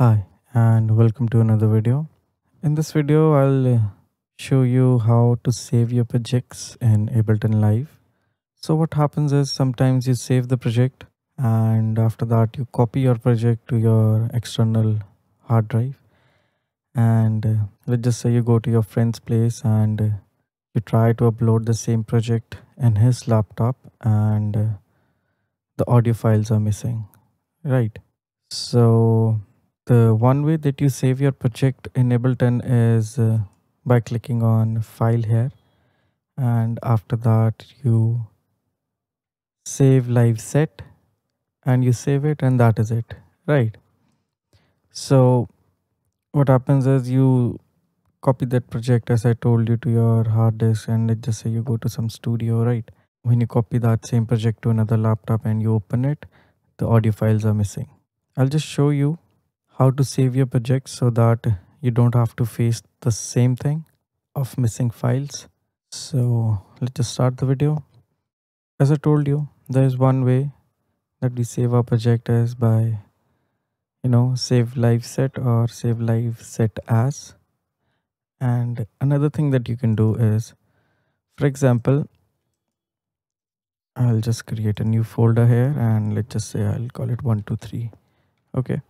Hi and welcome to another video. In this video I'll uh, show you how to save your projects in Ableton Live. So what happens is sometimes you save the project and after that you copy your project to your external hard drive and uh, let's just say you go to your friend's place and uh, you try to upload the same project in his laptop and the audio files are missing right so the one way that you save your project in Ableton is uh, by clicking on file here. And after that you save live set and you save it and that is it right? So what happens is you copy that project as I told you to your hard disk and let's just say you go to some studio right? When you copy that same project to another laptop and you open it the audio files are missing. I'll just show you how to save your project so that you don't have to face the same thing of missing files. So let's just start the video. As i told you there is one way that we save our project is by you know save live set or save live set as. And another thing that you can do is for example i'll just create a new folder here and let's just say i'll call it 123 okay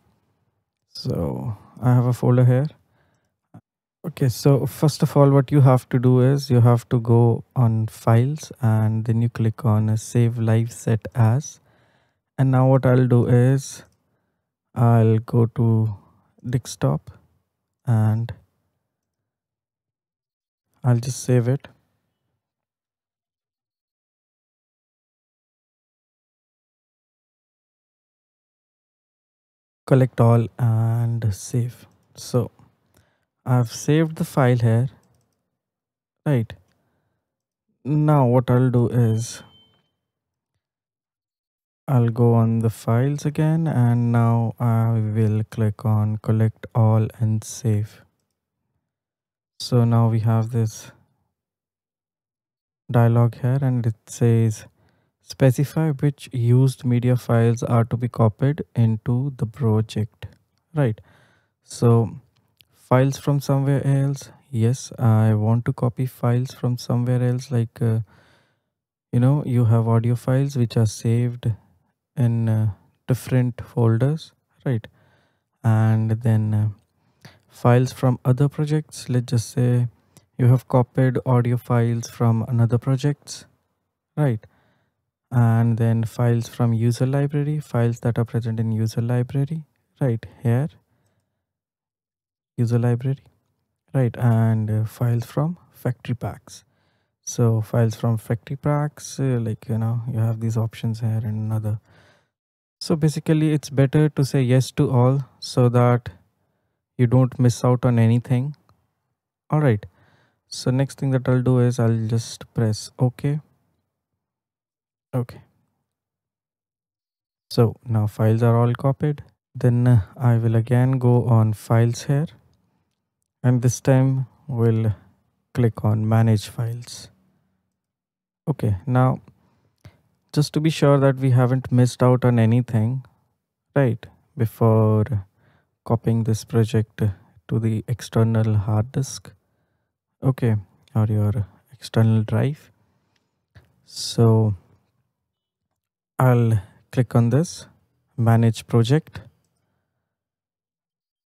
so I have a folder here. Okay, so first of all, what you have to do is you have to go on files and then you click on save live set as. And now what I'll do is I'll go to desktop and I'll just save it. Collect all and save. So I've saved the file here right? Now what I'll do is I'll go on the files again and now I will click on collect all and save. So now we have this dialog here and it says specify which used media files are to be copied into the project. Right. So files from somewhere else? Yes i want to copy files from somewhere else like uh, you know you have audio files which are saved in uh, different folders. Right. And then uh, files from other projects let's just say you have copied audio files from another projects. Right and then files from user library files that are present in user library right here user library right and uh, files from factory packs. So files from factory packs uh, like you know you have these options here and another. So basically it's better to say yes to all so that you don't miss out on anything. All right. So next thing that i'll do is i'll just press ok okay. So now files are all copied. Then uh, i will again go on files here. And this time we'll click on manage files. Okay now just to be sure that we haven't missed out on anything right before copying this project to the external hard disk. Okay or your external drive. So I'll click on this manage project.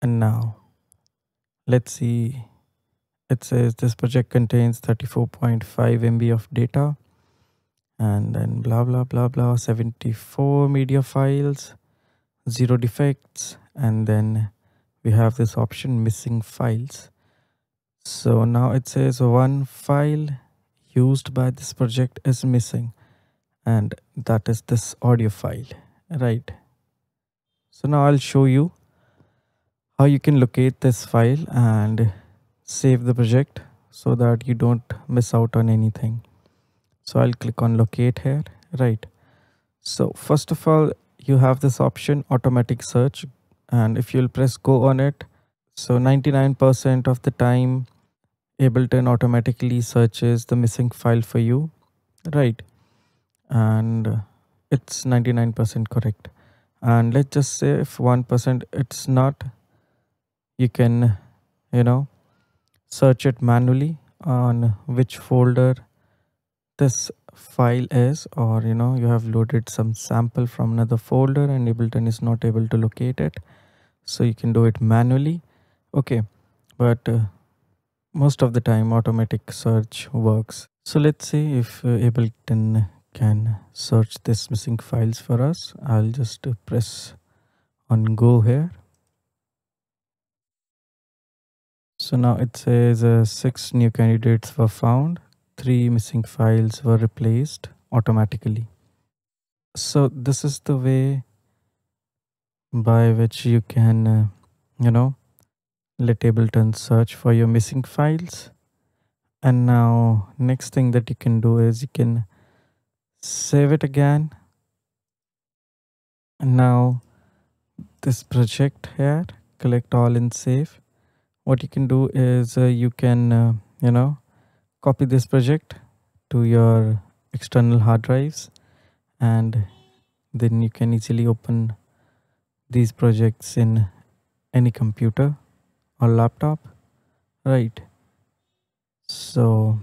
And now let's see. It says this project contains 34.5 MB of data. And then blah blah blah blah 74 media files zero defects. And then we have this option missing files. So now it says one file used by this project is missing and that is this audio file right? So now i'll show you how you can locate this file and save the project so that you don't miss out on anything. So i'll click on locate here right? So first of all you have this option automatic search. And if you'll press go on it so 99% of the time ableton automatically searches the missing file for you right and it's 99% correct. And let's just say if 1% it's not you can you know search it manually on which folder this file is or you know you have loaded some sample from another folder and ableton is not able to locate it. So you can do it manually. Okay but uh, most of the time automatic search works. So let's see if uh, ableton can search this missing files for us i'll just press on go here so now it says uh, six new candidates were found three missing files were replaced automatically. So this is the way by which you can, uh, you know, let Ableton search for your missing files. And now next thing that you can do is you can save it again. And now this project here, collect all and save. What you can do is uh, you can, uh, you know, copy this project to your external hard drives and then you can easily open these projects in any computer or laptop right so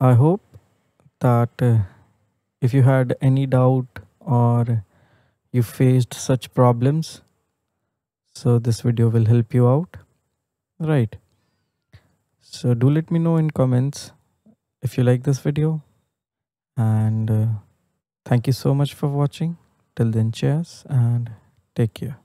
i hope that uh, if you had any doubt or you faced such problems so this video will help you out. Right. So do let me know in comments if you like this video. And uh, thank you so much for watching. Till then cheers and take care